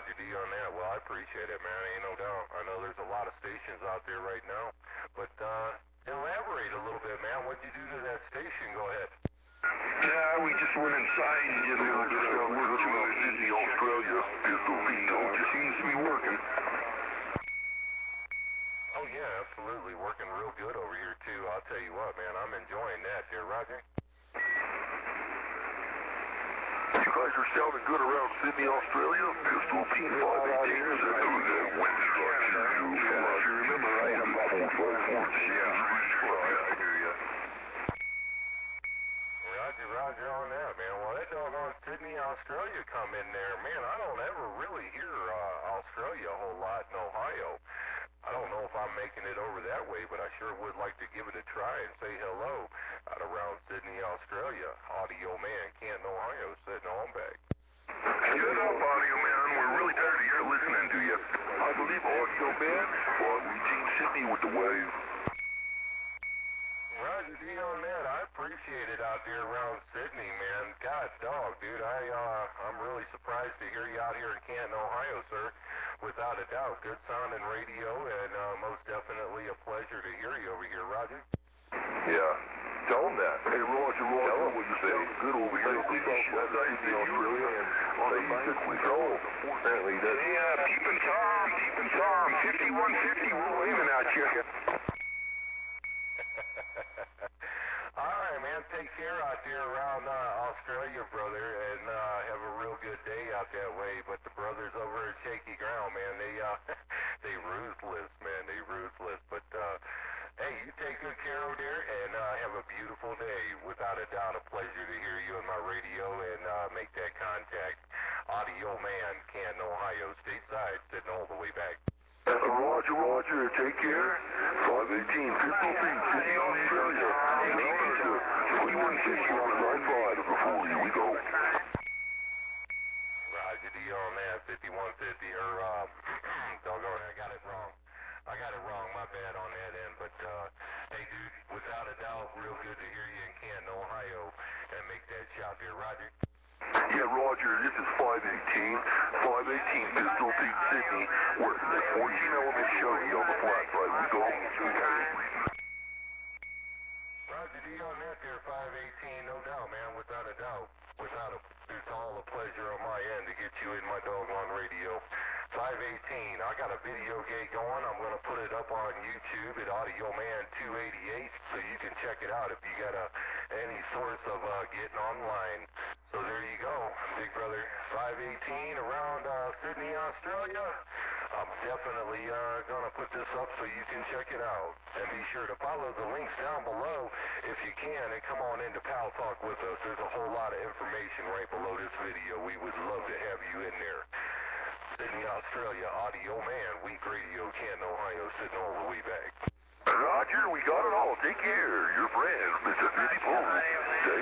Roger D on that. Well, I appreciate it, man. Ain't no doubt. I know there's a lot of stations out there right now, but uh, elaborate a little bit, man. What'd you do to that station? Go ahead. Yeah, we just went inside and did a little bit of work to it. Sydney, Australia. Pistol Pete, it seems to be working. Oh yeah, absolutely. Working real good over here too. I'll tell you what, man. I'm enjoying that, dear Roger. You guys are sounding good around Sydney, Australia. Pistol Pete 518 said there was that wind structure. Yeah, if you remember right, I'm about 454. Yeah, I hear ya. Roger, Roger on that, man. Well, that doggone Sydney, Australia come in there. Man, I don't ever really hear uh, Australia a whole lot in Ohio. I don't know if I'm making it over that way, but I sure would like to give it a try and say hello out around Sydney, Australia. Audio Man, Canton, Ohio, sitting on back. Shut up, audio man. We're really tired of your listening to you. I believe audio man. But we team Sydney with the wave. Roger D on that. I appreciate it out there around Sydney, man. God dog, dude. I uh I'm really surprised to hear you out here in Canton, Ohio, sir. Without a doubt. Good sounding radio and uh most definitely a pleasure to hear you over here, Roger. Yeah. Tell him that. Hey, Roger, Roger. Tell him what you say. Good over here. Please don't shut up in Australia and say he's took control. Apparently he does. Yeah, peeping Tom, 150, we're waving at you. All right, man. Take care out there around uh, Australia, brother, and uh, have a real good day out that way. But the brothers over at Shaky Ground, man, they uh, they ruthless, man. They ruthless. But uh, hey, you take good care over there, and uh, have a beautiful day. Without a doubt, a pleasure to hear you on my radio and uh, make that contact. Audio man, Canton, Ohio, stateside, sitting all the way back. Roger, Roger, take care. 518, Pistol Pete, Sydney, Australia. To 2150 on the 95 before you we go. Roger D on 5150, or, uh, doggone, I got it wrong. I got it wrong, my bad on that end, but, uh, hey dude, without a doubt, real good to hear you in Canton, Ohio, and make that shot there, Roger. Yeah, Roger, this is 518. 518 Pistol Pete, Sydney. Working at 14 Element Chevy on the flat side. We go. Roger D on that there, 518, no doubt, man, without a doubt. Without a, it's all a pleasure on my end to get you in my doggone radio. 518, I got a video gate going. I'm going to put it up on YouTube at Audio Man 288 so you can check it out if you got a, any source of uh, getting online. So there you go, big brother. 518 around uh, Sydney, Australia. I'm definitely uh, going to put this up so you can check it out. And be sure to follow the links down below if you can and come on into Paltalk with us. There's a whole lot of information right below this video. We would love to have you in there. Sydney, Australia, Audio Man, Week Radio, Canton, Ohio, sitting all the way back. Roger, we got it all. Take care. Your friend, Mr. Fitty Pole. Stay.